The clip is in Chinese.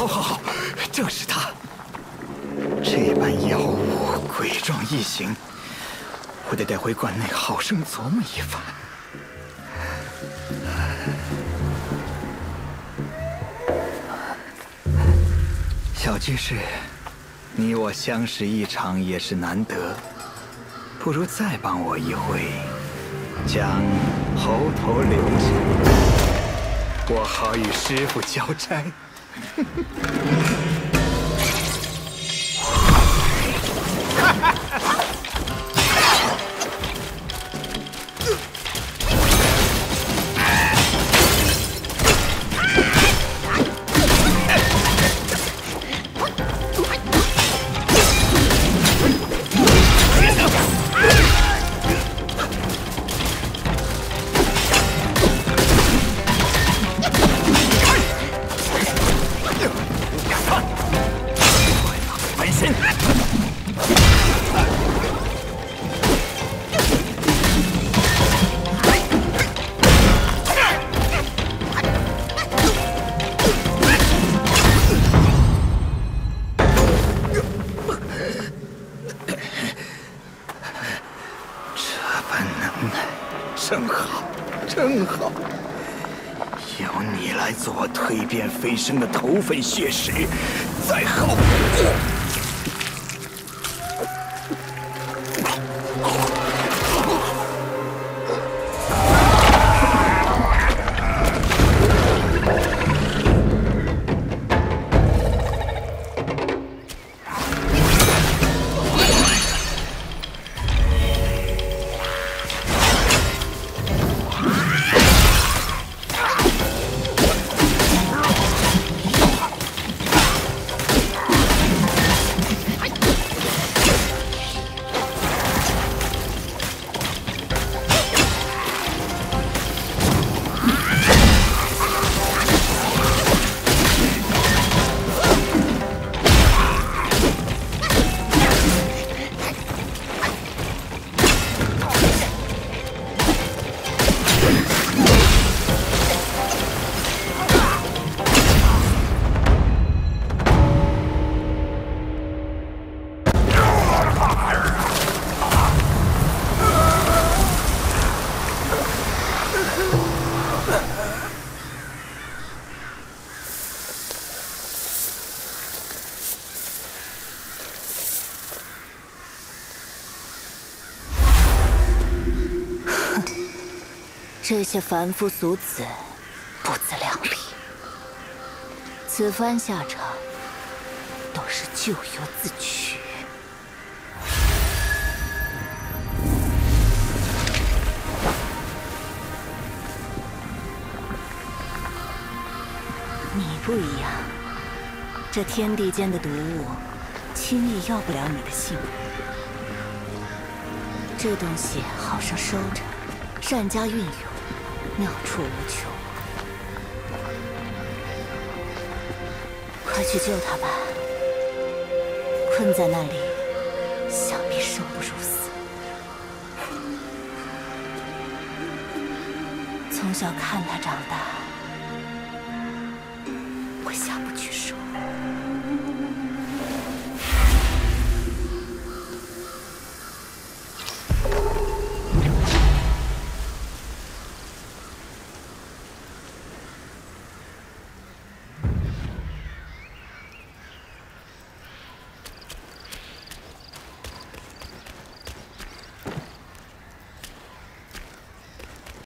好好好正是他。这般妖物鬼状异形，我得带回馆内好生琢磨一番。小居士，你我相识一场也是难得，不如再帮我一回，将猴头留下，我好与师傅交差。Ha ha ha. 真好，真好！由你来做我蜕变飞升的头份血石，再好不过。这些凡夫俗子不自量力，此番下场都是咎由自取。你不一样，这天地间的毒物，轻易要不了你的性命。这东西好生收着，善加运用。妙处无穷，快去救他吧！困在那里，想必生不如死。从小看他长大。